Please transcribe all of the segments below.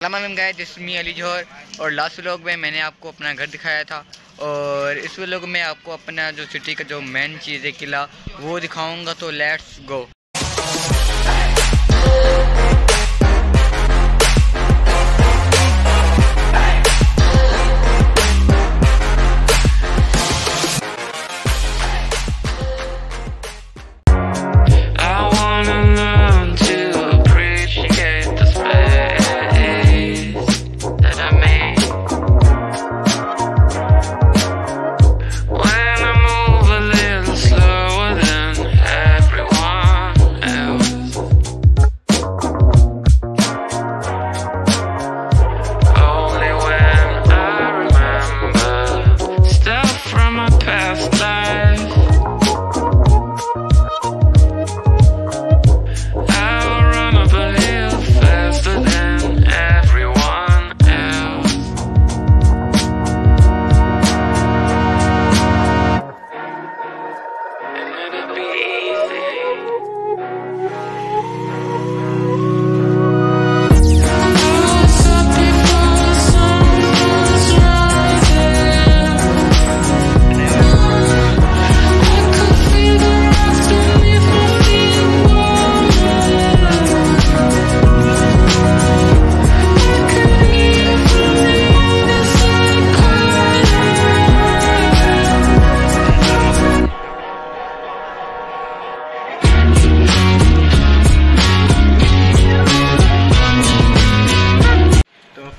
السلام علیکم گائے جسمی علی جوہر، اور لاسٹ لوگ میں میں نے آپ کو اپنا گھر دکھایا تھا، اور اس ولاگ میں آپ کو اپنا جو سٹی کا جو مین چیز ہے قلعہ، وہ دکھاؤں گا، تو let's go easy.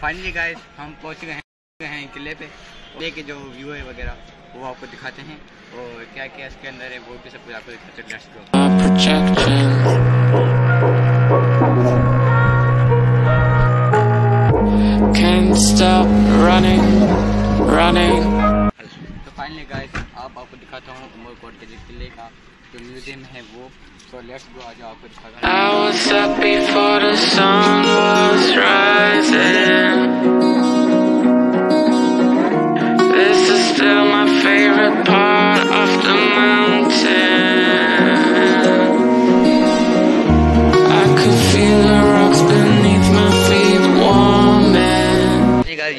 Finally guys ہم پہنچ گئے ہیں ہیں قلعے پہ۔ قلعے کے جو ویو ہے وغیرہ وہ آپ کو دکھاتے ہیں۔ اور کیا کیا اس کے اندر ہے وہ بھی سب کچھ آپ کو دکھاتے ہیں. تو فائنلی گائز آپ آپ کو دکھاتا ہوں عمر کوٹ کے قلعے کا۔ I was up before the sun was rising. This is still my favorite part of the mountain. I could feel the rocks beneath my feet warming.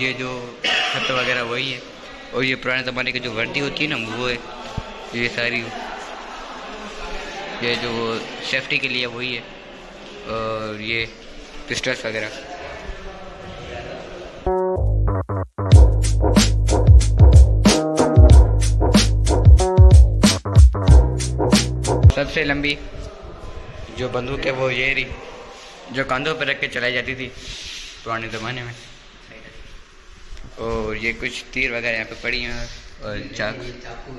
یہ جو خط وغیرہ وہی ہے اور یہ پرانے زمانے کی جو وردی ہوتی ہے نا، وہ ہے۔ یہ ساری یہ جو سیفٹی کے لیے وہی ہے۔ اور یہ پسٹلس وغیرہ۔ سب سے لمبی جو بندوق ہے وہ یہ رہی، جو کاندھوں پہ رکھ کے چلائی جاتی تھی پرانے زمانے میں۔ اور یہ کچھ تیر وغیرہ یہاں پہ پڑی ہیں اور چاقو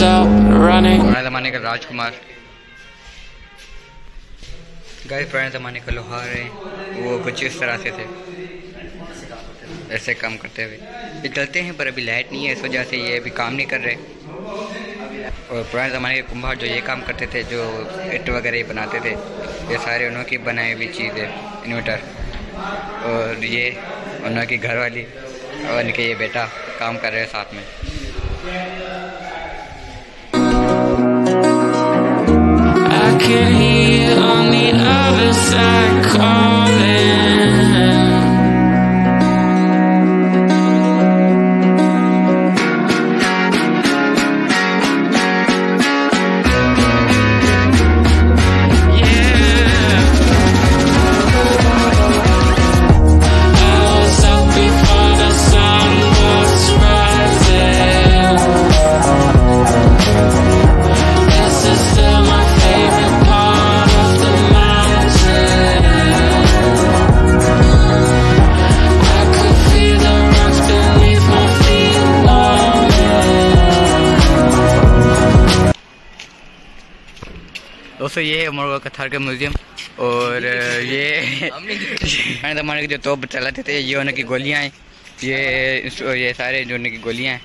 پرانے زمانے کا راج کمار گائے پرانے زمانے کا لوہار ہے، وہ کچھ اس طرح سے تھے۔ ایسے کام کرتے ہوئے۔ یہ چلتے ہیں پر ابھی لائٹ نہیں ہے، اس وجہ سے یہ ابھی کام نہیں کر رہے۔ اور پرانے زمانے کے کمبھار جو یہ کام کرتے تھے، جو اٹ وغیرہ یہ بناتے تھے، یہ سارے انہوں کی بنائی ہوئی چیز ہے، انویٹر۔ اور یہ انہوں کی گھر والی، اور ان کے یہ بیٹا کام کر رہے ہیں ساتھ میں۔ Can hear on the other side دوستو، یہ ہے عمر کتھار کا میوزیم اور یہ زمانے کے جو توپ چلاتے تھے، یہ ان کی گولیاں ہیں۔ یہ یہ سارے جو ان کی گولیاں ہیں۔